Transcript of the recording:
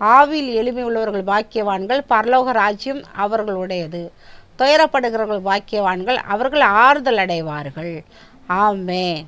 ஆவில் எளிமை உள்ளவர்கள் பாக்கியவான்கள் பரலோக ராஜ்யம் அவர்களுடையது. துயரப்படுகிறவர்கள் பாக்கியவான்கள் அவர்கள் ஆறுதல் அடைவார்கள். ஆமே